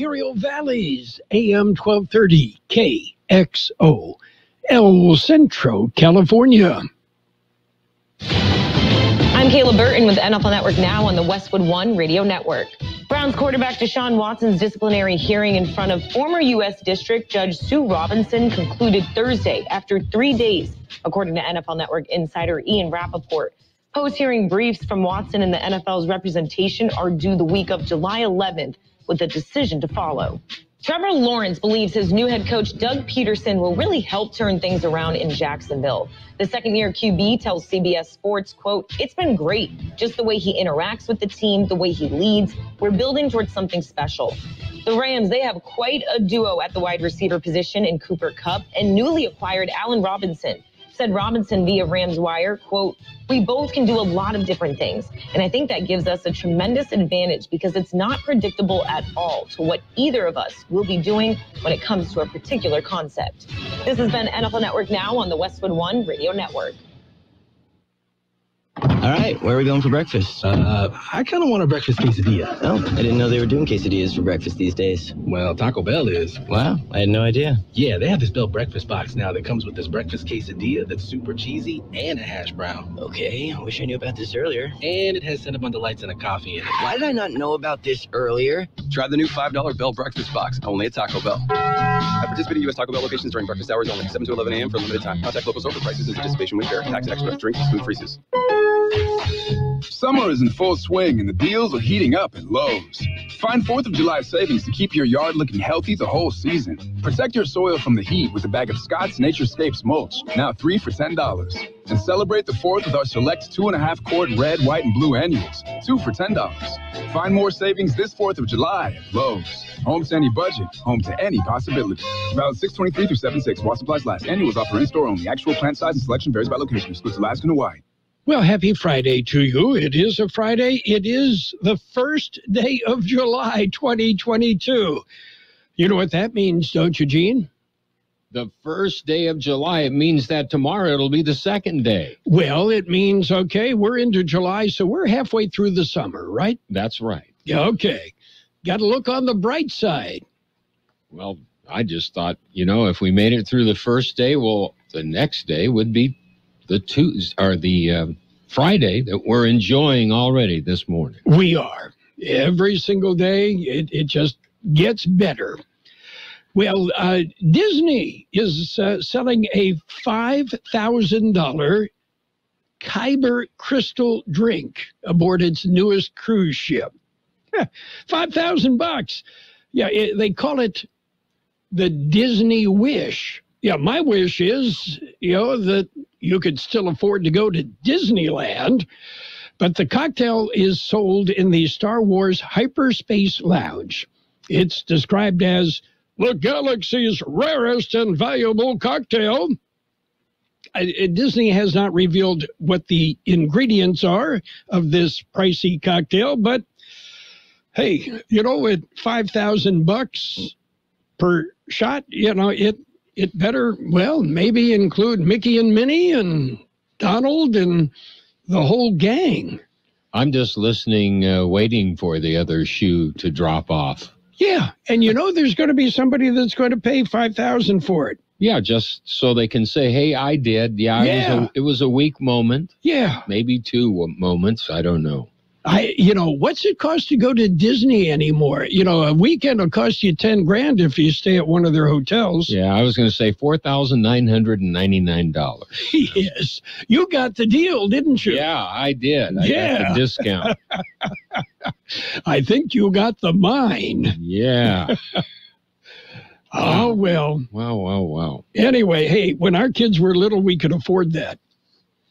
Imperial Valleys, AM 1230 KXO, El Centro, California. I'm Kayla Burton with NFL Network Now on the Westwood One Radio Network. Browns quarterback Deshaun Watson's disciplinary hearing in front of former U.S. District Judge Sue Robinson concluded Thursday after three days, according to NFL Network insider Ian Rapoport. Post hearing briefs from Watson and the NFL's representation are due the week of July 11th, with a decision to follow. Trevor Lawrence believes his new head coach, Doug Pederson, will really help turn things around in Jacksonville. The second year QB tells CBS Sports, quote, it's been great. Just the way he interacts with the team, the way he leads. We're building towards something special. The Rams, they have quite a duo at the wide receiver position in Cooper Kupp and newly acquired Allen Robinson said Robinson via Rams Wire, quote, we both can do a lot of different things. And I think that gives us a tremendous advantage because it's not predictable at all to what either of us will be doing when it comes to a particular concept. This has been NFL Network Now on the Westwood One Radio Network. All right, where are we going for breakfast? Uh, I kind of want a breakfast quesadilla. Oh, I didn't know they were doing quesadillas for breakfast these days. Well, Taco Bell is. Wow, I had no idea. Yeah, they have this Bell breakfast box now that comes with this breakfast quesadilla that's super cheesy and a hash brown. Okay, I wish I knew about this earlier. And it has Cinnabon Delights and a coffee in it. Why did I not know about this earlier? Try the new $5 Bell breakfast box, only at Taco Bell. At participating U.S. Taco Bell locations during breakfast hours only, 7 to 11 a.m. for a limited time. Contact local store for prices and participation when fair. Tax extra. Drinks exclude freezes. Summer is in full swing and the deals are heating up at Lowe's. Find 4th of July savings to keep your yard looking healthy the whole season. Protect your soil from the heat with a bag of Scott's Naturescapes mulch, now 3 for $10. And celebrate the 4th with our select 2.5 quart red, white, and blue annuals, 2 for $10. Find more savings this 4th of July at Lowe's. Home to any budget, home to any possibility. Valid 623 through 76 while supplies last. Annuals offer in store only. Actual plant size and selection varies by location. Excludes Alaska and Hawaii. Well, happy Friday to you. It is a Friday. It is the first day of July 2022. You know what that means, don't you, Gene? The first day of July. It means that tomorrow it'll be the second day. Well, it means, okay, we're into July, so we're halfway through the summer, right? That's right. Yeah, okay. Got to look on the bright side. Well, I just thought, you know, if we made it through the first day, well, the next day would be the Tuesday or the uh, Friday that we're enjoying already this morning. We are. Every single day, it, it just gets better. Well, uh, Disney is uh, selling a $5,000 Kyber crystal drink aboard its newest cruise ship. 5,000 bucks. Yeah, it, they call it the Disney Wish. Yeah, my wish is, you know, that you could still afford to go to Disneyland, but the cocktail is sold in the Star Wars Hyperspace Lounge. It's described as the galaxy's rarest and valuable cocktail. Disney has not revealed what the ingredients are of this pricey cocktail, but hey, you know, at 5,000 bucks per shot, you know, it it better, well, maybe include Mickey and Minnie and Donald and the whole gang. I'm just listening, uh, waiting for the other shoe to drop off. Yeah, and you know there's going to be somebody that's going to pay five thousand for it. Yeah, just so they can say, "Hey, I did." Yeah, yeah. It, was a, it was a weak moment. Yeah, maybe two moments. I don't know. I, you know, what's it cost to go to Disney anymore? You know, a weekend will cost you 10 grand if you stay at one of their hotels. Yeah, I was going to say $4,999. yes. You got the deal, didn't you? Yeah, I did. I yeah. got the discount. I think you got the mine. Yeah. oh, well. Wow, wow, wow. Anyway, hey, when our kids were little, we could afford that.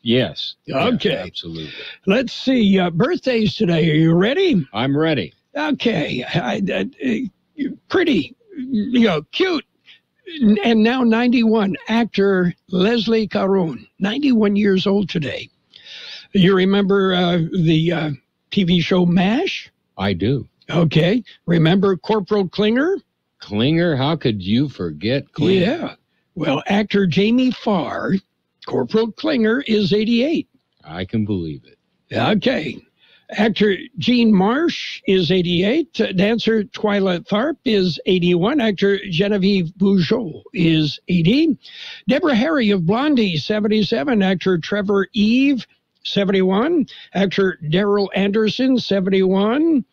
Yes. Okay. Yeah, absolutely. Let's see. Uh, birthdays today. Are you ready? I'm ready. Okay. I, I, pretty, you know, cute. And now 91, actor Leslie Caron, 91 years old today. You remember uh, the uh, TV show MASH? I do. Okay. Remember Corporal Klinger? Klinger? How could you forget Klinger? Yeah. Well, actor Jamie Farr Corporal Klinger is 88. I can believe it. Okay. Actor Jean Marsh is 88. Uh, dancer Twyla Tharp is 81. Actor Genevieve Bujold is 80. Deborah Harry of Blondie, 77. Actor Trevor Eve, 71. Actor Daryl Anderson, 71.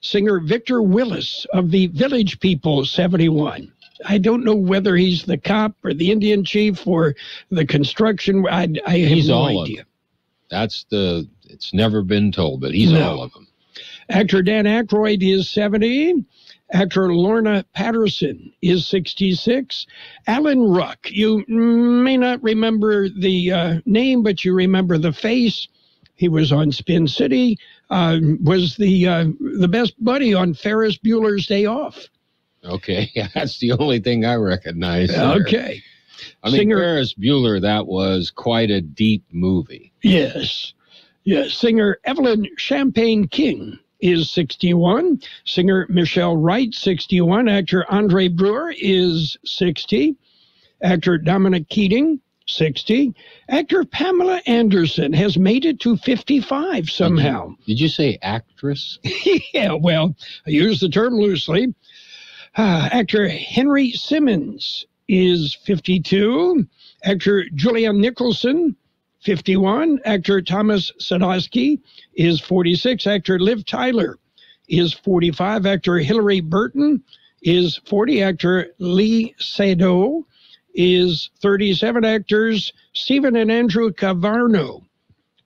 Singer Victor Willis of the Village People, 71. I don't know whether he's the cop or the Indian chief or the construction. I, I have He's no all of them. That's the. It's never been told, but he's No. all of them. Actor Dan Aykroyd is 70. Actor Lorna Patterson is 66. Alan Ruck, you may not remember the uh, name, but you remember the face. He was on Spin City, uh, was the uh, the best buddy on Ferris Bueller's Day Off. Okay, that's the only thing I recognize. there. Okay. I mean, Singer- Ferris Bueller. That was quite a deep movie. Yes. Yes. Singer Evelyn Champagne King is 61. Singer Michelle Wright, 61. Actor Andre Braugher is 60. Actor Dominic Keating, 60. Actor Pamela Anderson has made it to 55 somehow. Did you say actress? yeah, well, I use the term loosely. Ah, actor Henry Simmons is 52. Actor Julian Nicholson, 51. Actor Thomas Sadoski is 46. Actor Liv Tyler is 45. Actor Hilarie Burton is 40. Actor Lee Sado is 37. Actors Stephen and Andrew Cavarno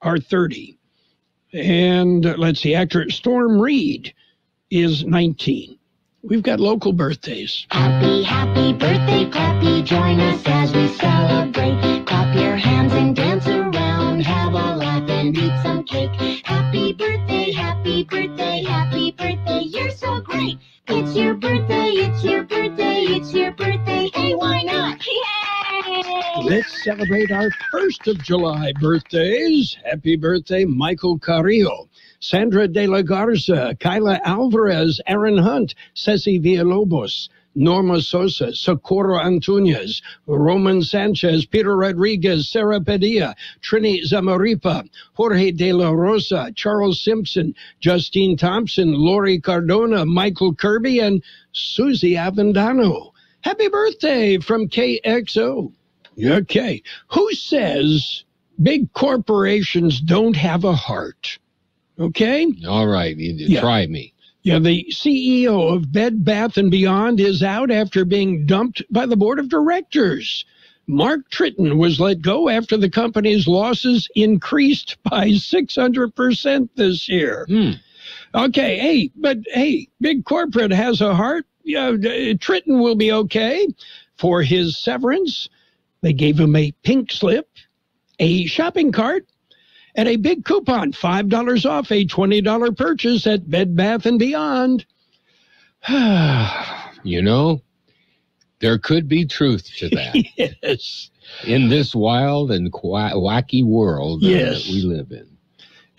are 30. And uh, let's see, actor Storm Reid is 19. We've got local birthdays. Happy, happy birthday, Pappy. Join us as we celebrate. Clap your hands and dance around. Have a laugh and eat some cake. Happy birthday, happy birthday, happy birthday. You're so great. It's your birthday, it's your birthday, it's your birthday. Hey, why not? Yay! Let's celebrate our 1st of July birthdays. Happy birthday, Michael Carrillo, Sandra De La Garza, Kyla Alvarez, Aaron Hunt, Ceci Villalobos, Norma Sosa, Socorro Antunes, Roman Sanchez, Peter Rodriguez, Sarah Padilla, Trini Zamaripa, Jorge De La Rosa, Charles Simpson, Justine Thompson, Lori Cardona, Michael Kirby, and Susie Avendano. Happy birthday from KXO. Okay. Who says big corporations don't have a heart? Okay. All right, you Yeah. try me. Yeah, the CEO of Bed Bath and Beyond is out after being dumped by the board of directors. Mark Tritton was let go after the company's losses increased by 600% this year. Hmm. Okay, hey, but hey, big corporate has a heart. Yeah, Tritton will be okay for his severance. They gave him a pink slip, a shopping cart, and a big coupon, $5 off a $20 purchase at Bed Bath and Beyond. You know, there could be truth to that yes. in this wild and wacky world uh, Yes. that we live in.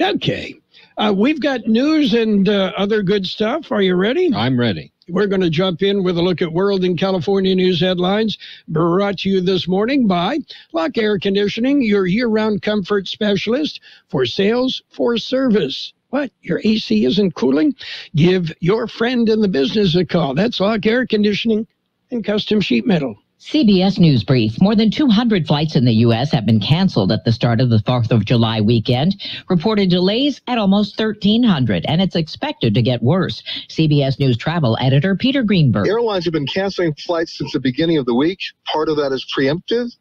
Okay. Uh, we've got news and uh, other good stuff. Are you ready? I'm ready. We're going to jump in with a look at World and California news headlines brought to you this morning by Lock Air Conditioning, your year round comfort specialist for sales for service. What? Your AC isn't cooling? Give your friend in the business a call. That's Lock Air Conditioning and Custom Sheet Metal. CBS News Brief. More than 200 flights in the U.S. have been canceled at the start of the 4th of July weekend. Reported delays at almost 1,300, and it's expected to get worse. CBS News travel editor Peter Greenberg. Airlines have been canceling flights since the beginning of the week. Part of that is preemptive,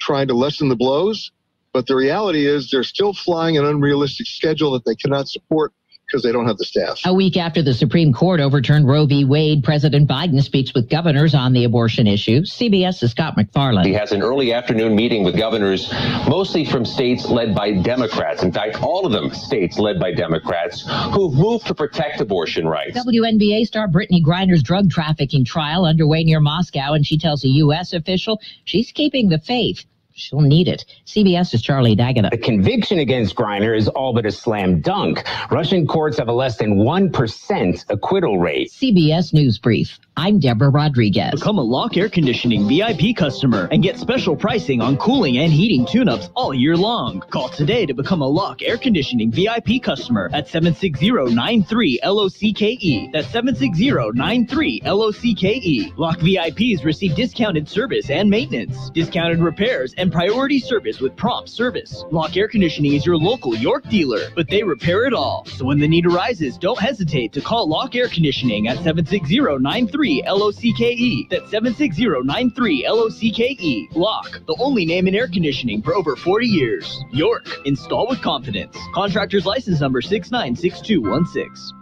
trying to lessen the blows. But the reality is they're still flying an unrealistic schedule that they cannot support because they don't have the staff. A week after the Supreme Court overturned Roe v. Wade, President Biden speaks with governors on the abortion issue. CBS's Scott MacFarlane. He has an early afternoon meeting with governors, mostly from states led by Democrats. In fact, all of them states led by Democrats who've moved to protect abortion rights. WNBA star Brittney Griner's drug trafficking trial underway near Moscow, and she tells a U.S. official she's keeping the faith. She'll need it. CBS's Charlie D'Agata. The conviction against Griner is all but a slam dunk. Russian courts have a less than 1% acquittal rate. CBS News Brief. I'm Deborah Rodriguez. Become a Lock Air Conditioning VIP customer and get special pricing on cooling and heating tune-ups all year long. Call today to become a Lock Air Conditioning VIP customer at 760-93-LOCKE. That's 760-93-LOCKE. Lock VIPs receive discounted service and maintenance, discounted repairs, and priority service with prompt service. Lock Air Conditioning is your local York dealer, but they repair it all. So when the need arises, don't hesitate to call Lock Air Conditioning at 760-93 LOCKE. That's 760-93 LOCKE. Lock, the only name in air conditioning for over 40 years. York, install with confidence. Contractor's license number 696216.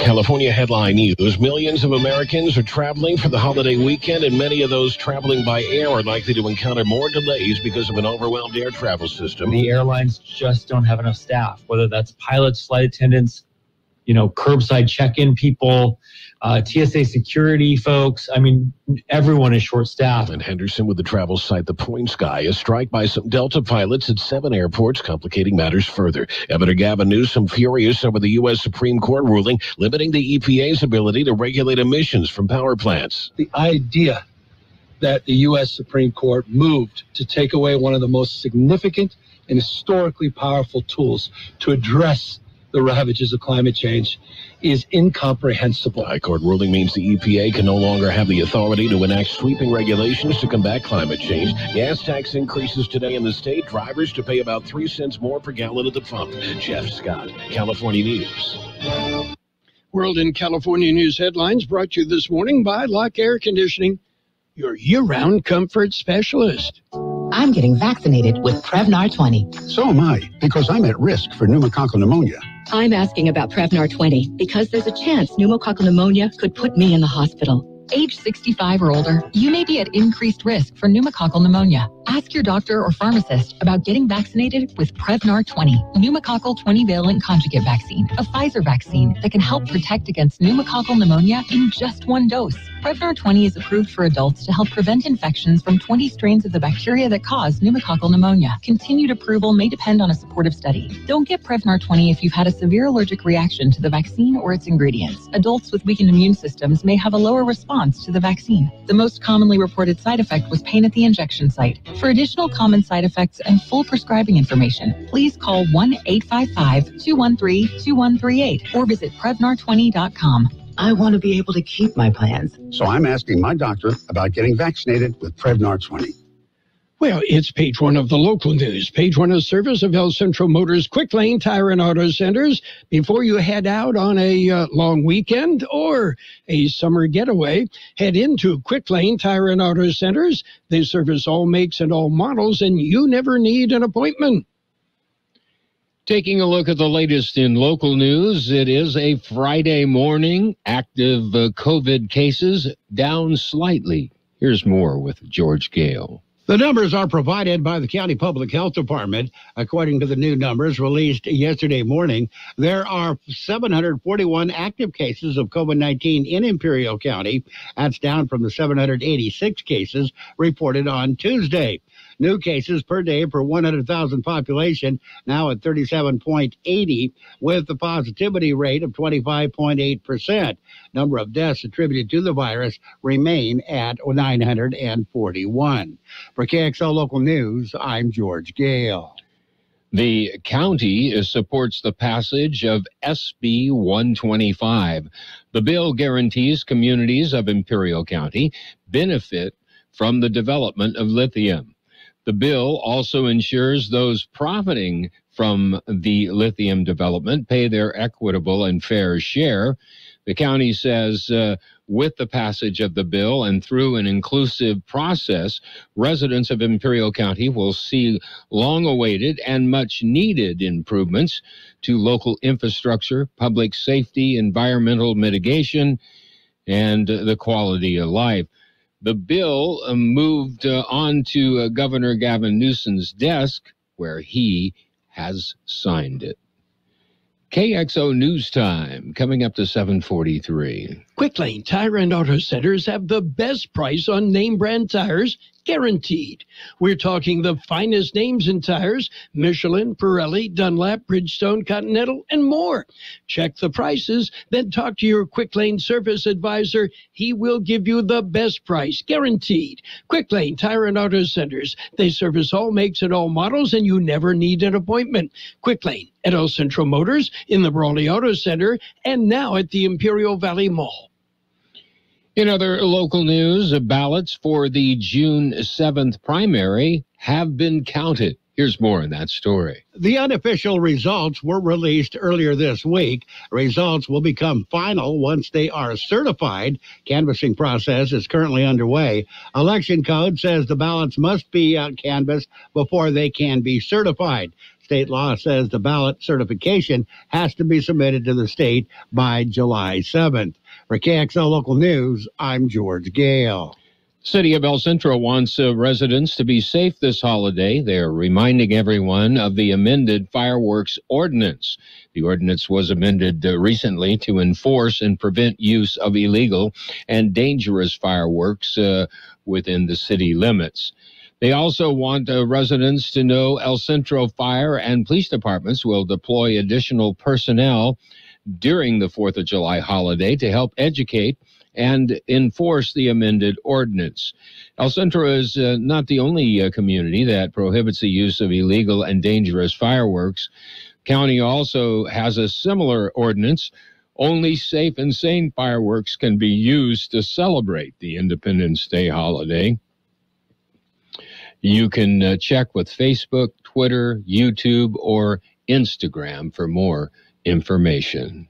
California headline news Millions of Americans are traveling for the holiday weekend, and many of those traveling by air are likely to encounter more delays because of an overwhelmed air travel system. The airlines just don't have enough staff, whether that's pilots, flight attendants, you know, curbside check in people, uh, TSA security folks. I mean, everyone is short staffed. And Henderson with the travel site The Points Guy a strike by some Delta pilots at seven airports, complicating matters further. Governor Gavin Newsom furious over the U.S. Supreme Court ruling limiting the EPA's ability to regulate emissions from power plants. The idea that the U.S. Supreme Court moved to take away one of the most significant and historically powerful tools to address the ravages of climate change is incomprehensible. High court ruling means the EPA can no longer have the authority to enact sweeping regulations to combat climate change. Gas tax increases today in the state. Drivers to pay about three cents more per gallon at the pump. Jeff Scott, California News. World in California News headlines brought to you this morning by Lock Air Conditioning, your year round comfort specialist. I'm getting vaccinated with Prevnar 20. So am I, because I'm at risk for pneumococcal pneumonia. I'm asking about Prevnar 20 because there's a chance pneumococcal pneumonia could put me in the hospital. Age 65 or older, you may be at increased risk for pneumococcal pneumonia. Ask your doctor or pharmacist about getting vaccinated with Prevnar 20, pneumococcal 20 valent conjugate vaccine, a Pfizer vaccine that can help protect against pneumococcal pneumonia in just one dose. Prevnar 20 is approved for adults to help prevent infections from 20 strains of the bacteria that cause pneumococcal pneumonia. Continued approval may depend on a supportive study. Don't get Prevnar 20 if you've had a severe allergic reaction to the vaccine or its ingredients. Adults with weakened immune systems may have a lower response to the vaccine. The most commonly reported side effect was pain at the injection site. For additional common side effects and full prescribing information, please call 1 855 213 2138 or visit Prevnar20.com. I want to be able to keep my plans. So I'm asking my doctor about getting vaccinated with Prevnar 20. Well, it's page one of the local news. Page one of service of El Centro Motors Quick Lane Tire and Auto Centers. Before you head out on a uh, long weekend or a summer getaway, head into Quick Lane Tire and Auto Centers. They service all makes and all models, and you never need an appointment. Taking a look at the latest in local news, it is a Friday morning. Active uh, COVID cases down slightly. Here's more with George Gale. The numbers are provided by the County Public Health Department. According to the new numbers released yesterday morning, there are 741 active cases of COVID 19 in Imperial County. That's down from the 786 cases reported on Tuesday. New cases per day per 100,000 population now at 37.80 with the positivity rate of 25.8%. Number of deaths attributed to the virus remain at 941. For KXO Local News, I'm George Gale. The county supports the passage of SB 125. The bill guarantees communities of Imperial County benefit from the development of lithium. The bill also ensures those profiting from the lithium development pay their equitable and fair share. The county says uh, with the passage of the bill and through an inclusive process, residents of Imperial County will see long awaited and much needed improvements to local infrastructure, public safety, environmental mitigation, and the quality of life. The bill uh, moved uh, on to uh, Governor Gavin Newsom's desk, where he has signed it. KXO News Time coming up to 743. Quick Lane Tire and Auto Centers have the best price on name brand tires guaranteed. We're talking the finest names in tires Michelin, Pirelli, Dunlop, Bridgestone, Continental, and more. Check the prices, then talk to your Quick Lane service advisor. He will give you the best price, guaranteed. Quick Lane Tire and Auto Centers. They service all makes and all models, and you never need an appointment. Quick Lane at El Centro Motors, in the Brawley Auto Center, and now at the Imperial Valley Mall. In other local news, ballots for the June 7th primary have been counted. Here's more in that story. The unofficial results were released earlier this week. Results will become final once they are certified. Canvassing process is currently underway. Election code says the ballots must be uh, canvassed before they can be certified. State law says the ballot certification has to be submitted to the state by July 7th. For KXO Local News, I'm George Gale. City of El Centro wants uh, residents to be safe this holiday. They're reminding everyone of the amended fireworks ordinance. The ordinance was amended uh, recently to enforce and prevent use of illegal and dangerous fireworks uh, within the city limits. They also want uh, residents to know El Centro Fire and Police Departments will deploy additional personnel during the 4th of July holiday to help educate and enforce the amended ordinance. El Centro is uh, not the only uh, community that prohibits the use of illegal and dangerous fireworks. County also has a similar ordinance. Only safe and sane fireworks can be used to celebrate the Independence Day holiday. You can uh, check with Facebook, Twitter, YouTube, or Instagram for more information.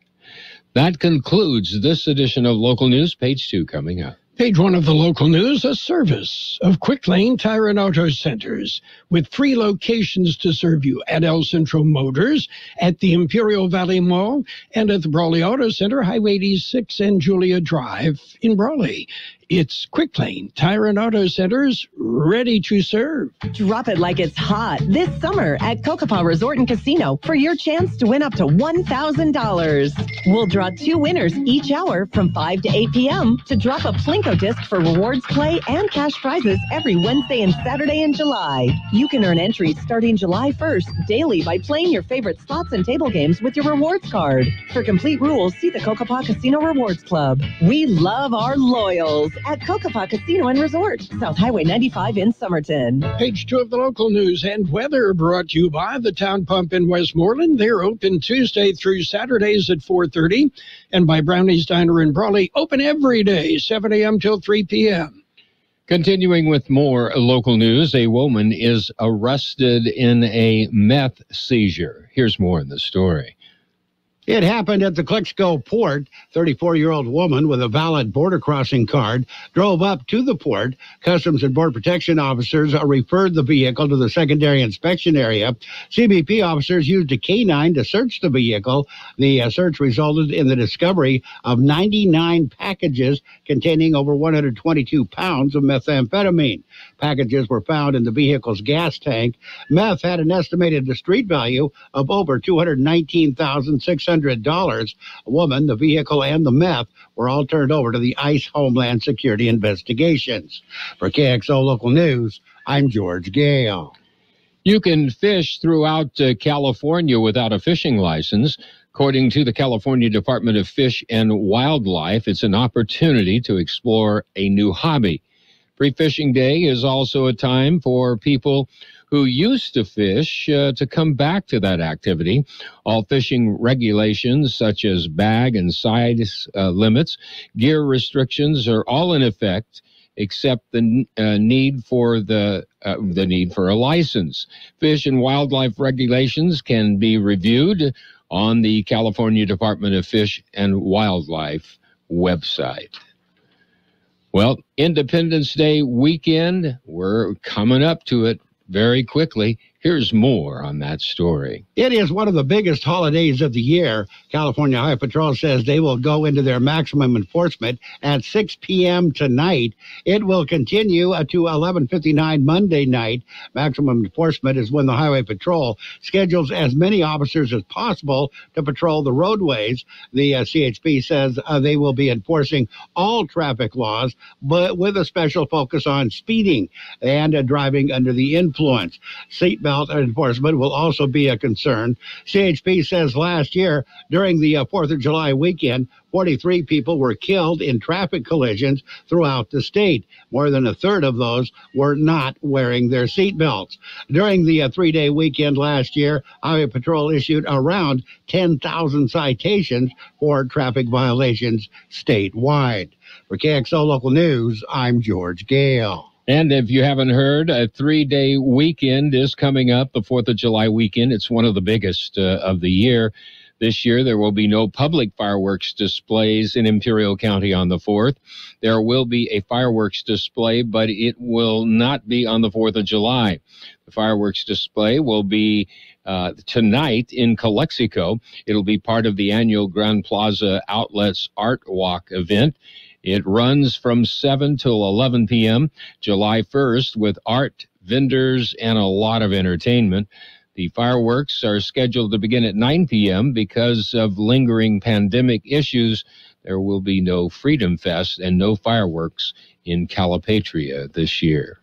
That concludes this edition of Local News. Page two coming up. Page one of the local news, a service of Quick Lane Tire and Auto Centers with three locations to serve you at El Centro Motors, at the Imperial Valley Mall, and at the Brawley Auto Center, Highway 86 and Julia Drive in Brawley. It's Quick Lane Tire and Auto Centers ready to serve. Drop it like it's hot this summer at Cocopah Resort and Casino for your chance to win up to $1,000. We'll draw two winners each hour from 5 to 8 p.m. to drop a Plinko disc for rewards play and cash prizes every Wednesday and Saturday in July. You can earn entries starting July 1st daily by playing your favorite slots and table games with your rewards card. For complete rules, see the Cocopah Casino Rewards Club. We love our loyals at Cocopah Casino and Resort, South Highway 95 in Somerton. Page two of the local news and weather brought to you by the Town Pump in Westmorland. They're open Tuesday through Saturdays at 4:30, and by Brownie's Diner in Brawley, open every day, 7 a.m. till 3 p.m. Continuing with more local news, a woman is arrested in a meth seizure. Here's more in the story. It happened at the Calexico port. 34 year old woman with a valid border crossing card drove up to the port. Customs and Border Protection officers referred the vehicle to the secondary inspection area. CBP officers used a canine to search the vehicle. The uh, search resulted in the discovery of 99 packages containing over 122 pounds of methamphetamine. Packages were found in the vehicle's gas tank. Meth had an estimated street value of over $219,600. A woman, the vehicle, and the meth were all turned over to the ICE Homeland Security investigations. For KXO Local News, I'm George Gale. You can fish throughout uh, California without a fishing license. According to the California Department of Fish and Wildlife, it's an opportunity to explore a new hobby. Free Fishing Day is also a time for people who used to fish uh, to come back to that activity. All fishing regulations, such as bag and size uh, limits, gear restrictions, are all in effect except the uh, need for the uh, the need for a license. Fish and wildlife regulations can be reviewed on the California Department of Fish and Wildlife website. Well, Independence Day weekend, we're coming up to it very quickly. Here's more on that story. It is one of the biggest holidays of the year. California Highway Patrol says they will go into their maximum enforcement at 6 p.m. tonight. It will continue to 11:59 Monday night. Maximum enforcement is when the Highway Patrol schedules as many officers as possible to patrol the roadways. The uh, CHP says uh, they will be enforcing all traffic laws, but with a special focus on speeding and uh, driving under the influence. Seatbelt enforcement will also be a concern. CHP says last year, during the uh, 4th of July weekend, 43 people were killed in traffic collisions throughout the state. More than a third of those were not wearing their seatbelts. During the uh, three day weekend last year, Highway Patrol issued around 10,000 citations for traffic violations statewide. For KXO Local News, I'm George Gale. And if you haven't heard, a three day weekend is coming up, the 4th of July weekend. It's one of the biggest uh, of the year. This year, there will be no public fireworks displays in Imperial County on the 4th. There will be a fireworks display, but it will not be on the 4th of July. The fireworks display will be uh, tonight in Calexico. It'll be part of the annual Grand Plaza Outlets Art Walk event. It runs from 7 till 11 p.m. July 1st with art, vendors, and a lot of entertainment. The fireworks are scheduled to begin at 9 p.m. because of lingering pandemic issues. There will be no Freedom Fest and no fireworks in Calipatria this year.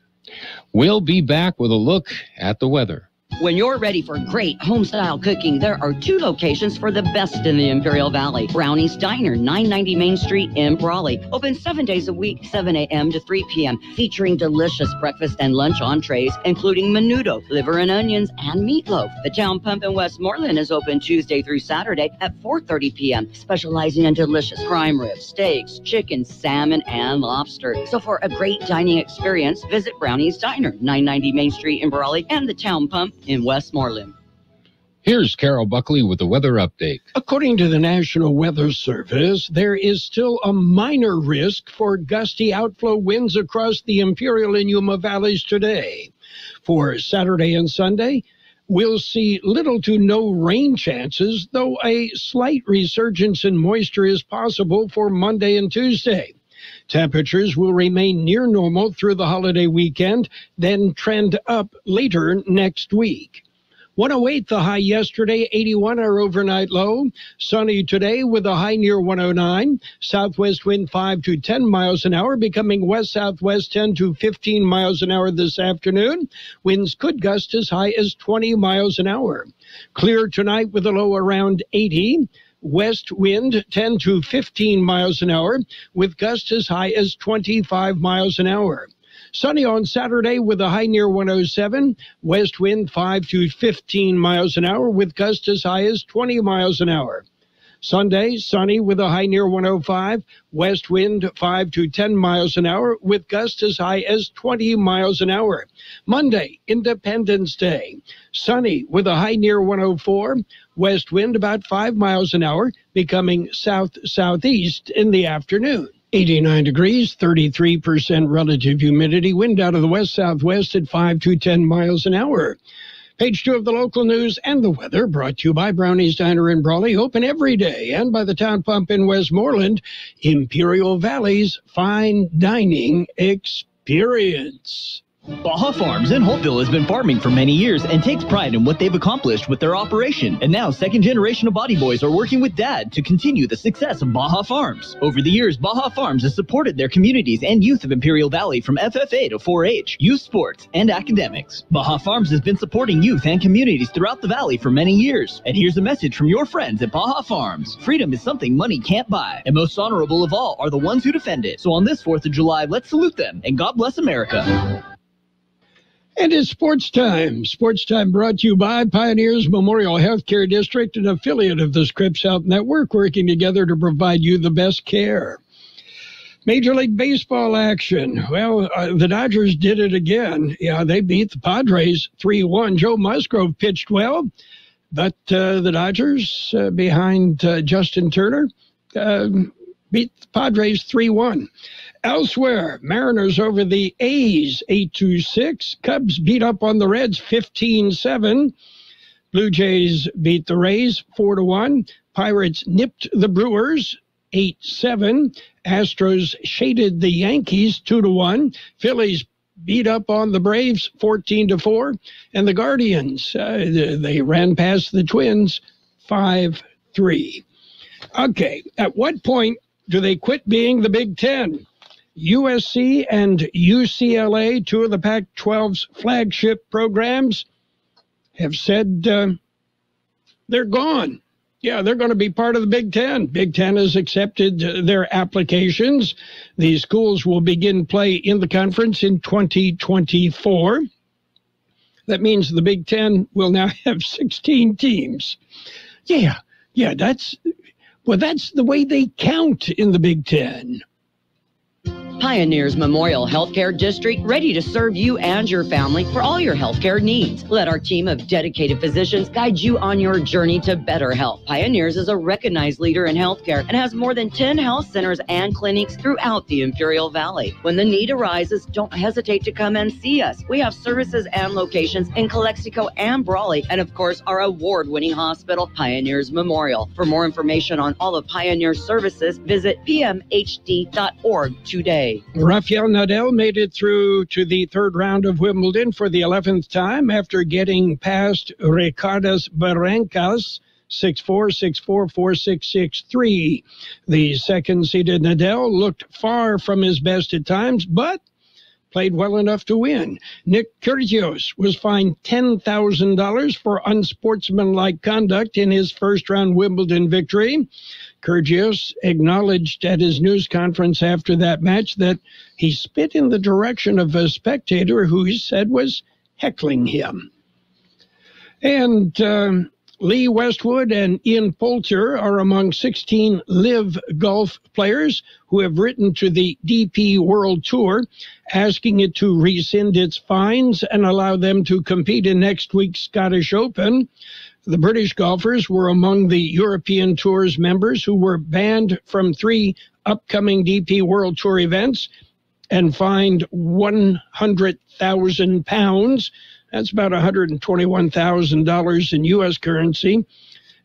We'll be back with a look at the weather. When you're ready for great home-style cooking, there are two locations for the best in the Imperial Valley. Brownie's Diner, 990 Main Street in Brawley. Open seven days a week, 7 a.m. to 3 p.m. Featuring delicious breakfast and lunch entrees, including menudo, liver and onions, and meatloaf. The Town Pump in Westmorland is open Tuesday through Saturday at 4.30 p.m., specializing in delicious prime ribs, steaks, chicken, salmon, and lobster. So for a great dining experience, visit Brownie's Diner, 990 Main Street in Brawley, and the Town Pump in Westmorland. Here's Carroll Buckley with the weather update. According to the National Weather Service, there is still a minor risk for gusty outflow winds across the Imperial and Yuma valleys today. For Saturday and Sunday, we'll see little to no rain chances, though a slight resurgence in moisture is possible for Monday and Tuesday. Temperatures will remain near normal through the holiday weekend, then trend up later next week. 108 the high yesterday, 81 our overnight low. Sunny today with a high near 109. Southwest wind 5 to 10 miles an hour, becoming west southwest 10 to 15 miles an hour this afternoon. Winds could gust as high as 20 miles an hour. Clear tonight with a low around 80 west wind 10 to 15 miles an hour, with gusts as high as 25 miles an hour. Sunny on Saturday with a high near 107, west wind 5 to 15 miles an hour, with gusts as high as 20 miles an hour. Sunday, sunny with a high near 105, west wind 5 to 10 miles an hour, with gusts as high as 20 miles an hour. Monday, Independence Day, sunny with a high near 104, west wind about 5 miles an hour, becoming south southeast in the afternoon. 89 degrees, 33% relative humidity, wind out of the west southwest at 5 to 10 miles an hour. Page two of the local news and the weather brought to you by Brownie's Diner in Brawley, open every day, and by the Town Pump in Westmorland, Imperial Valley's fine dining experience. Baja Farms in Holtville has been farming for many years and takes pride in what they've accomplished with their operation. And now, second generation of Body Boys are working with Dad to continue the success of Baja Farms. Over the years, Baja Farms has supported their communities and youth of Imperial Valley from FFA to 4 H, youth sports, and academics. Baja Farms has been supporting youth and communities throughout the valley for many years. And here's a message from your friends at Baja Farms Freedom is something money can't buy, and most honorable of all are the ones who defend it. So on this 4th of July, let's salute them, and God bless America. And it's sports time. Sports time brought to you by Pioneers Memorial Healthcare District, an affiliate of the Scripps Health Network, working together to provide you the best care. Major League Baseball action. Well, uh, the Dodgers did it again. Yeah, they beat the Padres 3 1. Joe Musgrove pitched well, but uh, the Dodgers, uh, behind uh, Justin Turner, uh, beat the Padres 3 1. Elsewhere, Mariners over the A's 8 to 6. Cubs beat up on the Reds 15 7. Blue Jays beat the Rays 4 to 1. Pirates nipped the Brewers 8 7. Astros shaded the Yankees 2 to 1. Phillies beat up on the Braves 14 to 4. And the Guardians, uh, they ran past the Twins 5 3. Okay, at what point do they quit being the Big Ten? USC and UCLA, two of the Pac 12's flagship programs, have said uh, they're gone. Yeah, they're going to be part of the Big Ten. Big Ten has accepted uh, their applications. These schools will begin play in the conference in 2024. That means the Big Ten will now have 16 teams. Yeah, yeah, that's well, that's the way they count in the Big Ten. Pioneers Memorial Healthcare District ready to serve you and your family for all your healthcare needs. Let our team of dedicated physicians guide you on your journey to better health. Pioneers is a recognized leader in healthcare and has more than 10 health centers and clinics throughout the Imperial Valley. When the need arises, don't hesitate to come and see us. We have services and locations in Calexico and Brawley, and of course, our award winning hospital, Pioneers Memorial. For more information on all of Pioneer's services, visit pmhd.org today. Rafael Nadal made it through to the third round of Wimbledon for the 11th time after getting past Ricardas Berankis. 6-4, 6-4, 4-6, 6-3. The second-seeded Nadal looked far from his best at times, but played well enough to win. Nick Kyrgios was fined $10,000 for unsportsmanlike conduct in his first-round Wimbledon victory. Kyrgios acknowledged at his news conference after that match that he spit in the direction of a spectator who he said was heckling him. And um, Lee Westwood and Ian Poulter are among 16 LIV golf players who have written to the DP World Tour asking it to rescind its fines and allow them to compete in next week's Scottish Open. The British golfers were among the European Tour's members who were banned from three upcoming DP World Tour events and fined 100,000 pounds. That's about $121,000 in U.S. currency.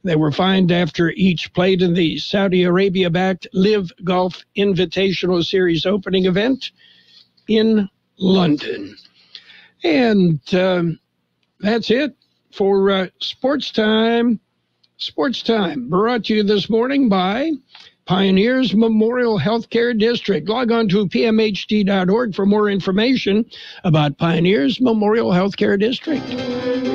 They were fined after each played in the Saudi Arabia backed LIV Golf Invitational Series opening event in London. And um, that's it for uh, Sports Time. Sports Time brought to you this morning by Pioneers Memorial Healthcare District. Log on to pmhd.org for more information about Pioneers Memorial Healthcare District.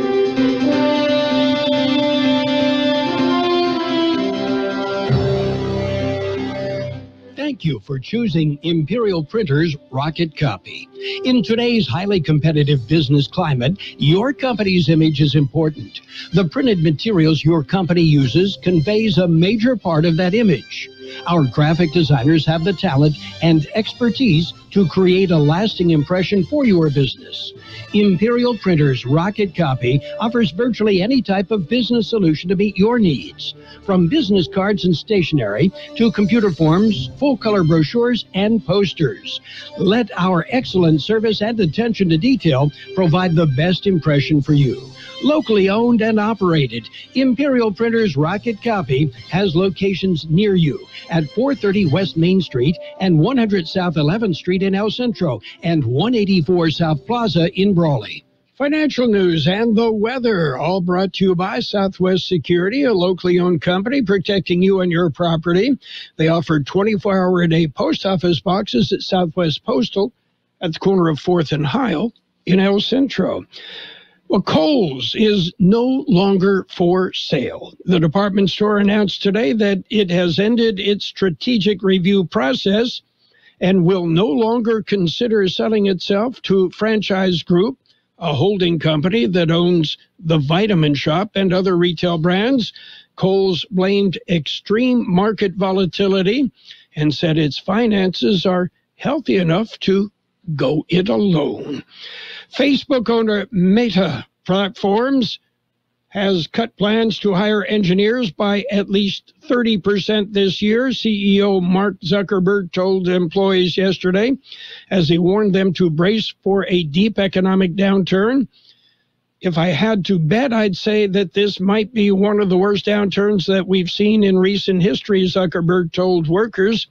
Thank you for choosing Imperial Printers Rocket Copy. In today's highly competitive business climate, your company's image is important. The printed materials your company uses conveys a major part of that image. Our graphic designers have the talent and expertise to create a lasting impression for your business. Imperial Printers Rocket Copy offers virtually any type of business solution to meet your needs, from business cards and stationery to computer forms, full color brochures, and posters. Let our excellent service and attention to detail provide the best impression for you. Locally owned and operated, Imperial Printers Rocket Copy has locations near you at 430 West Main Street and 100 South 11th Street in El Centro and 184 South Plaza in Brawley. Financial news and the weather, all brought to you by Southwest Security, a locally owned company protecting you and your property. They offer 24 hour a day post office boxes at Southwest Postal at the corner of 4th and Heil in El Centro. Well, Kohl's is no longer for sale. The department store announced today that it has ended its strategic review process and will no longer consider selling itself to Franchise Group, a holding company that owns the Vitamin Shoppe and other retail brands. Kohl's blamed extreme market volatility and said its finances are healthy enough to go it alone. Facebook owner Meta Platforms has cut plans to hire engineers by at least 30% this year, CEO Mark Zuckerberg told employees yesterday as he warned them to brace for a deep economic downturn. If I had to bet, I'd say that this might be one of the worst downturns that we've seen in recent history, Zuckerberg told workers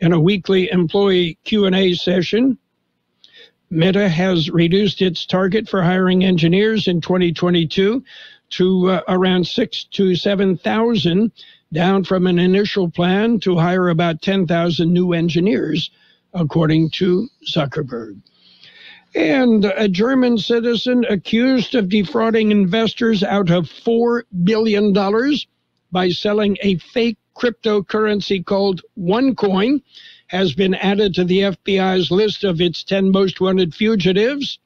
in a weekly employee Q&A session. Meta has reduced its target for hiring engineers in 2022 to uh, around six to 7,000, down from an initial plan to hire about 10,000 new engineers, according to Zuckerberg. And a German citizen accused of defrauding investors out of $4 billion by selling a fake cryptocurrency called OneCoin has been added to the FBI's list of its 10 most wanted fugitives.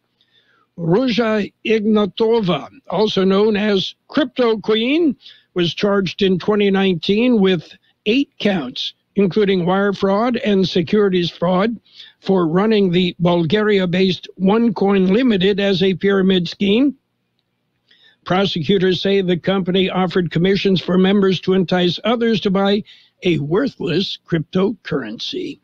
Ruja Ignatova, also known as Crypto Queen, was charged in 2019 with eight counts, including wire fraud and securities fraud, for running the Bulgaria based OneCoin Limited as a pyramid scheme. Prosecutors say the company offered commissions for members to entice others to buy a worthless cryptocurrency.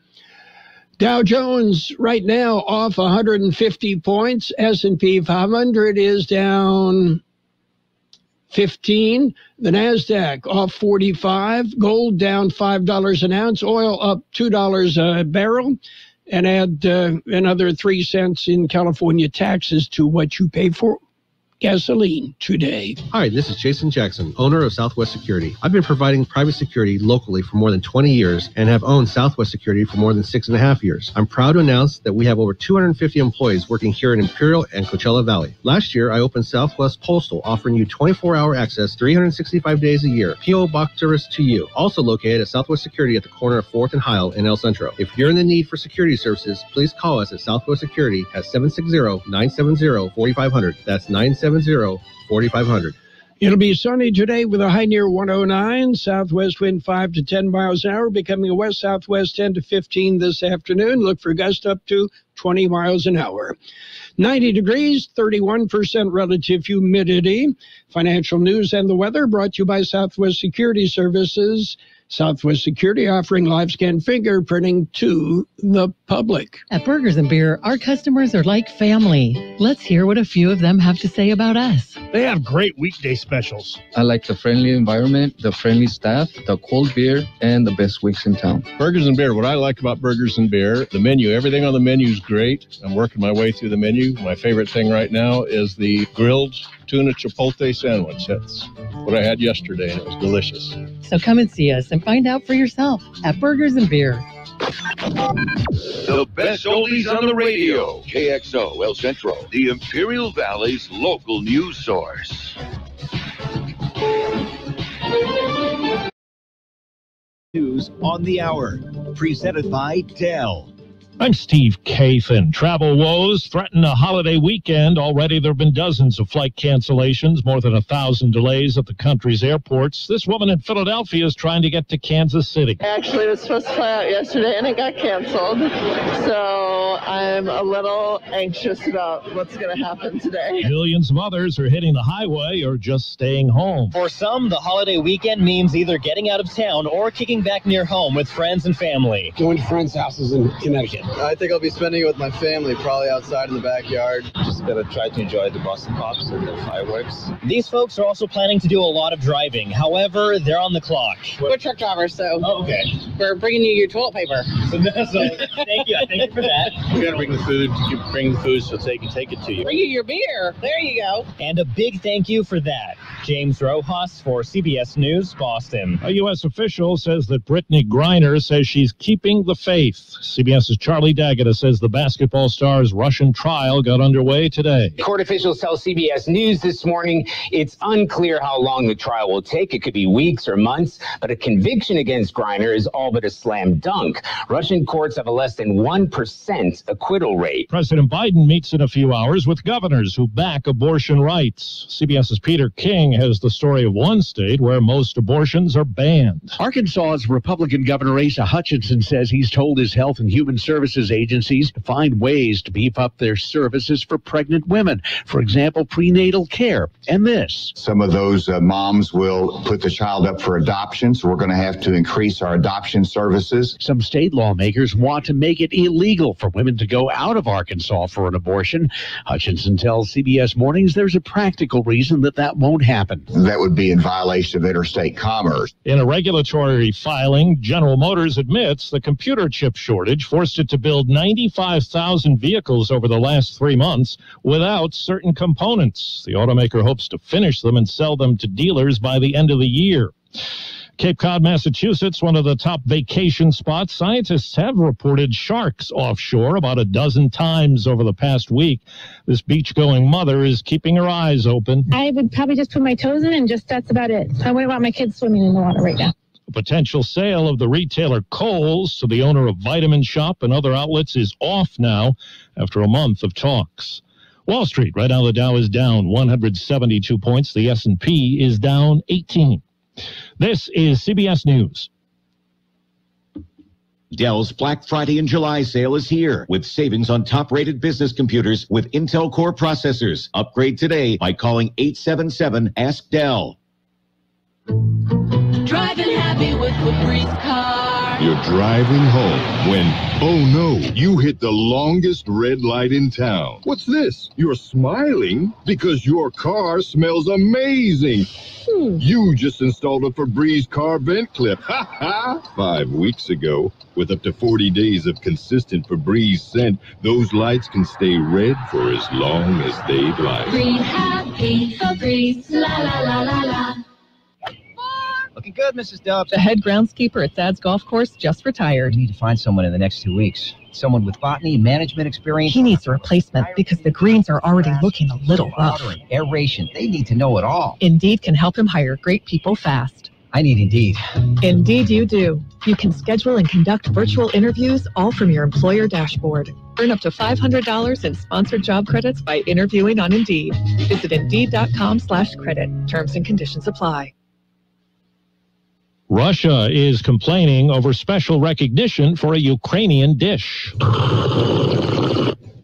Dow Jones right now off 150 points. S&P 500 is down 15. The Nasdaq off 45. Gold down five dollars an ounce. Oil up two dollars a barrel. And add uh, another three cents in California taxes to what you pay for gasoline today. Hi, this is Jason Jackson, owner of Southwest Security. I've been providing private security locally for more than 20 years and have owned Southwest Security for more than six and a half years. I'm proud to announce that we have over 250 employees working here in Imperial and Coachella Valley. Last year, I opened Southwest Postal, offering you 24 hour access 365 days a year. P.O. Box service to you. Also located at Southwest Security at the corner of 4th and Heil in El Centro. If you're in the need for security services, please call us at Southwest Security at 760 970 4500. That's 970 4500. It'll be sunny today with a high near 109, southwest wind 5 to 10 miles an hour, becoming a west southwest 10 to 15 this afternoon. Look for gusts up to 20 miles an hour. 90 degrees, 31% relative humidity. Financial news and the weather brought to you by Southwest Security Services. Southwest Security offering live scan fingerprinting to the public. At Burgers and Beer, our customers are like family. Let's hear what a few of them have to say about us. They have great weekday specials. I like the friendly environment, the friendly staff, the cold beer, and the best wings in town. Burgers and Beer. What I like about Burgers and Beer, the menu. Everything on the menu is great. I'm working my way through the menu. My favorite thing right now is the grilled tuna chipotle sandwich. That's what I had yesterday, and it was delicious. So come and see us and find out for yourself at Burgers and Beer. The best oldies on the radio. KXO El Centro, the Imperial Valley's local news source. News on the hour, presented by Dell. I'm Steve Kathan. Travel woes threaten a holiday weekend. Already there have been dozens of flight cancellations, more than a thousand delays at the country's airports. This woman in Philadelphia is trying to get to Kansas City. Actually, it was supposed to fly out yesterday and it got canceled. So I'm a little anxious about what's going to happen today. Millions of others are hitting the highway or just staying home. For some, the holiday weekend means either getting out of town or kicking back near home with friends and family. Going to friends' houses in Connecticut. I think I'll be spending it with my family, probably outside in the backyard. Just gonna try to enjoy the Boston Pops and the fireworks. These folks are also planning to do a lot of driving. However, they're on the clock. We're truck drivers, so oh, okay. we're bringing you your toilet paper. So, so thank you, thank you for that. We gotta bring the food. You bring the food so they can take it to you. Bring you your beer. There you go. And a big thank you for that, James Rojas for CBS News, Boston. A U.S. official says that Brittney Griner says she's keeping the faith. CBS's Charlie D'Agata says the basketball star's Russian trial got underway today. Court officials tell CBS News this morning it's unclear how long the trial will take. It could be weeks or months, but a conviction against Griner is all but a slam dunk. Russian courts have a less than 1% acquittal rate. President Biden meets in a few hours with governors who back abortion rights. CBS's Peter King has the story of one state where most abortions are banned. Arkansas's Republican Governor Asa Hutchinson says he's told his Health and Human Services agencies to find ways to beef up their services for pregnant women. For example, prenatal care and this. Some of those uh, moms will put the child up for adoption, so we're going to have to increase our adoption services. Some state lawmakers want to make it illegal for women to go out of Arkansas for an abortion. Hutchinson tells CBS Mornings there's a practical reason that that won't happen. That would be in violation of interstate commerce. In a regulatory filing, General Motors admits the computer chip shortage forced it to build 95,000 vehicles over the last three months without certain components. The automaker hopes to finish them and sell them to dealers by the end of the year. Cape Cod, Massachusetts, one of the top vacation spots. Scientists have reported sharks offshore about a dozen times over the past week. This beach going mother is keeping her eyes open. I would probably just put my toes in and just that's about it. I wouldn't want my kids swimming in the water right now. A potential sale of the retailer Kohl's to the owner of Vitamin Shoppe and other outlets is off now after a month of talks. Wall Street, right now the Dow is down 172 points. The S&P is down 18. This is CBS News. Dell's Black Friday and July sale is here with savings on top rated business computers with Intel Core processors. Upgrade today by calling 877 Ask Dell. Driving happy with Febreze car. You're driving home when, oh no, you hit the longest red light in town. What's this? You're smiling because your car smells amazing. Hmm. You just installed a Febreze car vent clip. Ha ha! Five weeks ago, with up to 40 days of consistent Febreze scent, those lights can stay red for as long as they'd like. Breathe happy, Febreze, la la la la la. Looking good, Mrs. Dubs. The head groundskeeper at Thad's golf course just retired. We need to find someone in the next two weeks. Someone with botany management experience. He needs a replacement because the greens are already looking a little rough. Aeration. They need to know it all. Indeed can help him hire great people fast. I need Indeed. Indeed, you do. You can schedule and conduct virtual interviews all from your employer dashboard. Earn up to $500 in sponsored job credits by interviewing on Indeed. Visit Indeed.com slash credit. Terms and conditions apply. Russia is complaining over special recognition for a Ukrainian dish.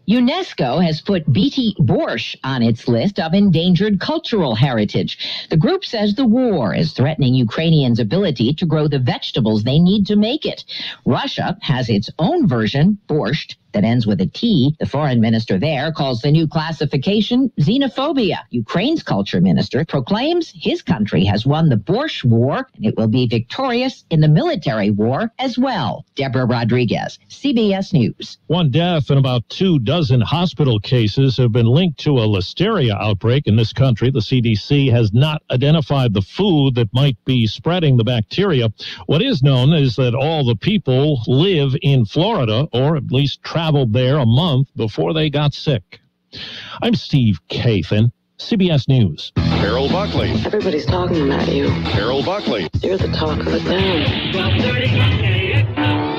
UNESCO has put BT borscht on its list of endangered cultural heritage. The group says the war is threatening Ukrainians' ability to grow the vegetables they need to make it. Russia has its own version, borscht, that ends with a T. The foreign minister there calls the new classification xenophobia. Ukraine's culture minister proclaims his country has won the Borscht War and it will be victorious in the military war as well. Deborah Rodriguez, CBS News. One death and about two dozen hospital cases have been linked to a listeria outbreak in this country. The CDC has not identified the food that might be spreading the bacteria. What is known is that all the people live in Florida or at least travel traveled there a month before they got sick. I'm Steve Kathan, CBS News. Carroll Buckley. Everybody's talking about you. Carroll Buckley. You're the talk of the town.